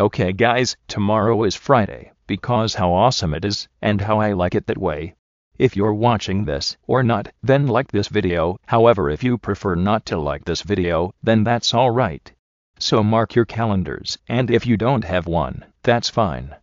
Okay guys, tomorrow is Friday, because how awesome it is, and how I like it that way. If you're watching this, or not, then like this video, however if you prefer not to like this video, then that's alright. So mark your calendars, and if you don't have one, that's fine.